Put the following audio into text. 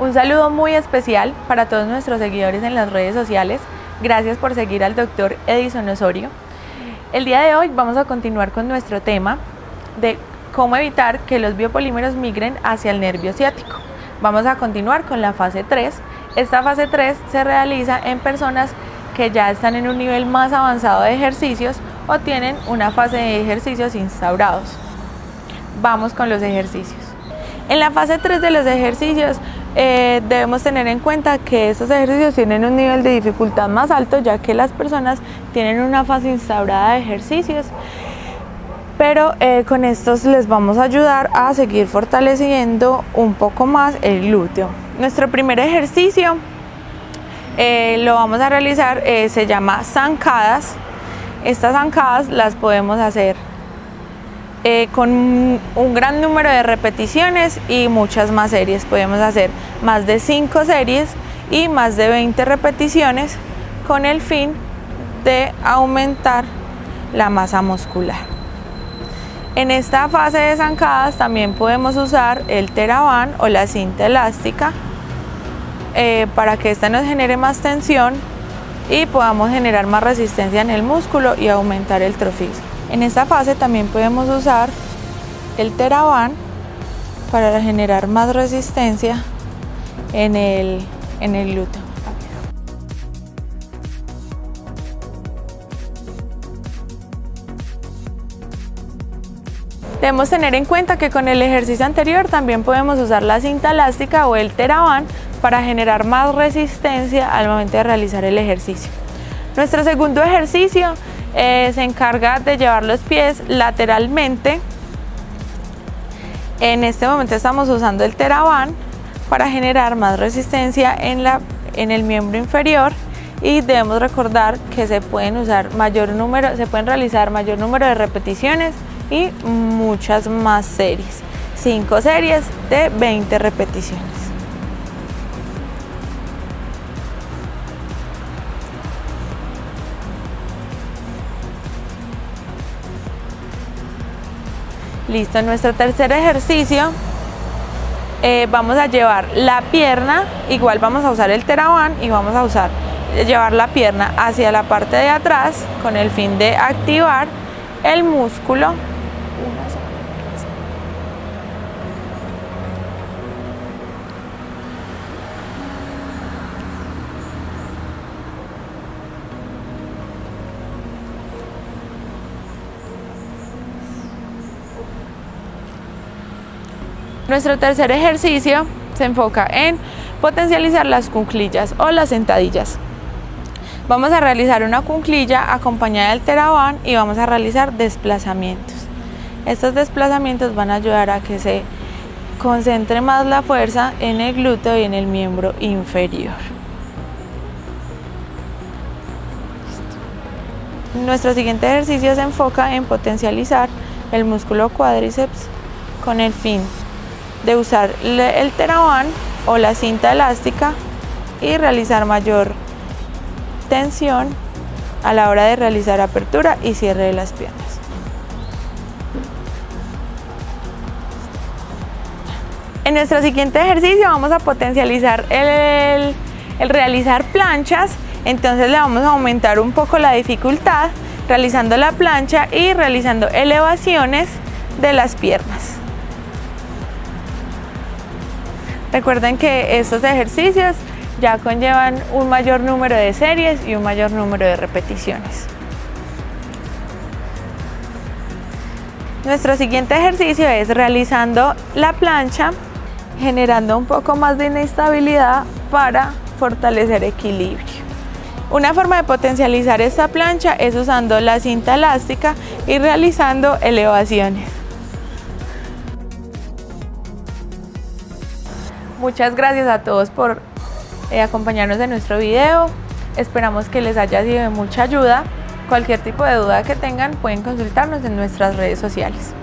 Un saludo muy especial para todos nuestros seguidores en las redes sociales. Gracias por seguir al doctor Edison Osorio. El día de hoy vamos a continuar con nuestro tema de cómo evitar que los biopolímeros migren hacia el nervio ciático. Vamos a continuar con la fase 3. Esta fase 3 se realiza en personas que ya están en un nivel más avanzado de ejercicios o tienen una fase de ejercicios instaurados. Vamos con los ejercicios. En la fase 3 de los ejercicios eh, debemos tener en cuenta que estos ejercicios tienen un nivel de dificultad más alto ya que las personas tienen una fase instaurada de ejercicios pero eh, con estos les vamos a ayudar a seguir fortaleciendo un poco más el glúteo. Nuestro primer ejercicio eh, lo vamos a realizar, se llama zancadas. Estas zancadas las podemos hacer eh, con un gran número de repeticiones y muchas más series. Podemos hacer más de 5 series y más de 20 repeticiones con el fin de aumentar la masa muscular. En esta fase de zancadas también podemos usar el teraban o la cinta elástica eh, para que esta nos genere más tensión y podamos generar más resistencia en el músculo y aumentar el trofismo. En esta fase también podemos usar el Teraban para generar más resistencia en el, en el glúteo. Debemos tener en cuenta que con el ejercicio anterior también podemos usar la cinta elástica o el Teraban para generar más resistencia al momento de realizar el ejercicio. Nuestro segundo ejercicio eh, se encarga de llevar los pies lateralmente. En este momento estamos usando el Teraban para generar más resistencia en, la, en el miembro inferior y debemos recordar que se pueden usar mayor número, se pueden realizar mayor número de repeticiones y muchas más series. 5 series de 20 repeticiones. Listo, en nuestro tercer ejercicio. Eh, vamos a llevar la pierna, igual vamos a usar el teraban y vamos a usar llevar la pierna hacia la parte de atrás con el fin de activar el músculo Nuestro tercer ejercicio se enfoca en potencializar las cunclillas o las sentadillas. Vamos a realizar una cunclilla acompañada del teraban y vamos a realizar desplazamientos. Estos desplazamientos van a ayudar a que se concentre más la fuerza en el glúteo y en el miembro inferior. Nuestro siguiente ejercicio se enfoca en potencializar el músculo cuádriceps con el fin de usar el teraban o la cinta elástica y realizar mayor tensión a la hora de realizar apertura y cierre de las piernas. En nuestro siguiente ejercicio vamos a potencializar el, el, realizar planchas, entonces le vamos a aumentar un poco la dificultad realizando la plancha y realizando elevaciones de las piernas. Recuerden que estos ejercicios ya conllevan un mayor número de series y un mayor número de repeticiones. Nuestro siguiente ejercicio es realizando la plancha, generando un poco más de inestabilidad para fortalecer equilibrio. Una forma de potencializar esta plancha es usando la cinta elástica y realizando elevaciones. Muchas gracias a todos por eh, acompañarnos en nuestro video. Esperamos que les haya sido de mucha ayuda. Cualquier tipo de duda que tengan pueden consultarnos en nuestras redes sociales.